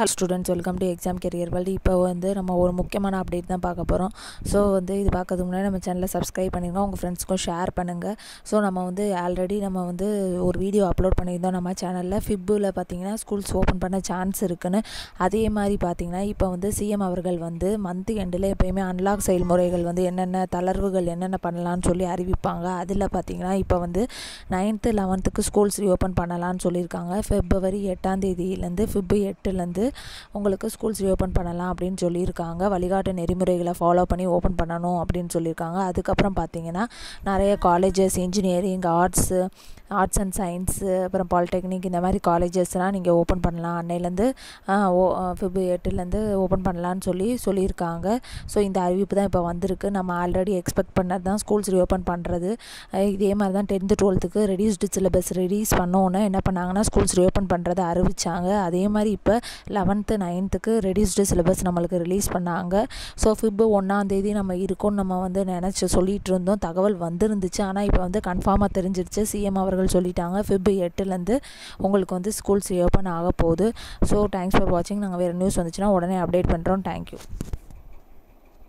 Hello students welcome to exam career world இப்போ வந்து நம்ம ஒரு முக்கியமான அப்டேட் தான் பார்க்க போகிறோம் ஸோ வந்து இது பார்க்கறதுக்கு முன்னாடி நம்ம சேனலை சப்ஸ்கிரைப் பண்ணிடுங்க உங்கள் ஃப்ரெண்ட்ஸ்க்கும் ஷேர் பண்ணுங்கள் ஸோ நம்ம வந்து ஆல்ரெடி நம்ம வந்து ஒரு வீடியோ அப்லோட் பண்ணியிருந்தோம் நம்ம சேனலில் ஃபிப்பில் பார்த்தீங்கன்னா ஸ்கூல்ஸ் ஓப்பன் பண்ண சான்ஸ் இருக்குன்னு. அதே மாதிரி பார்த்தீங்கன்னா இப்போ வந்து சிஎம் அவர்கள் வந்து மந்த் எண்டில் எப்போயுமே அன்லாக் செயல்முறைகள் வந்து என்னென்ன தளர்வுகள் என்னென்ன பண்ணலான்னு சொல்லி அறிவிப்பாங்க. அதில் பார்த்தீங்கன்னா இப்போ வந்து நைன்த்து லெவன்த்துக்கு ஸ்கூல்ஸ் ரீஓப்பன் பண்ணலான்னு சொல்லியிருக்காங்க. ஃபெப்ரவரி எட்டாம் தேதியிலேருந்து ஃபிப்பு எட்டுலேருந்து உங்களுக்கு ஸ்கூல்ஸ் ரீஓப்பன் பண்ணலாம் அப்படின்னு சொல்லியிருக்காங்க. வழிகாட்டு நெறிமுறைகளை ஃபாலோ பண்ணி ஓப்பன் பண்ணணும் அப்படின்னு சொல்லியிருக்காங்க. அதுக்கப்புறம் பார்த்தீங்கன்னா நிறைய colleges engineering arts arts and science அப்புறம் பாலிடெக்னிக் இந்த மாதிரி காலேஜஸ்லாம் நீங்கள் ஓப்பன் பண்ணலாம். அன்னையிலேருந்து ஓ ஃபிப்ரவரி எட்டுலேருந்து ஓப்பன் பண்ணலான்னு சொல்லி சொல்லியிருக்காங்க. ஸோ இந்த அறிவிப்பு தான் இப்போ வந்திருக்கு. நம்ம ஆல்ரெடி எக்ஸ்பெக்ட் பண்ணது தான் ஸ்கூல்ஸ் ரீஓப்பன் பண்ணுறது இதே மாதிரி தான் டென்த்து டுவெல்த்துக்கு ரெடியூஸ்டு சிலபஸ் ரிலீஸ் பண்ணோன்னே என்ன பண்ணாங்கன்னா ஸ்கூல்ஸ் ரீஓப்பன் பண்ணுறதை அறிவித்தாங்க அதே மாதிரி இப்போ லெவன்த்து நைன்த்துக்கு ரெடியூஸ்டு சிலபஸ் நம்மளுக்கு ரிலீஸ் பண்ணாங்க. ஸோ ஃபிப்பு ஒன்றாந்தேதி நம்ம இருக்கோம்னு நம்ம வந்து நினச்சி சொல்லிகிட்டு இருந்தோம் தகவல் வந்துருந்துச்சு. ஆனால் இப்போ வந்து கன்ஃபார்மாக தெரிஞ்சிருச்சு. சிஎம் அவர்கள் சொல்லிட்டாங்க. ஃபிப்பு எட்டுலேருந்து உங்களுக்கு வந்து ஸ்கூல்ஸ் ஓப்பன் ஆக போகுது. ஸோ தேங்க்ஸ் ஃபார் வாட்சிங் நாங்கள் வேறு நியூஸ் வந்துச்சுன்னா உடனே அப்டேட் பண்ணுறோம் தேங்க்யூ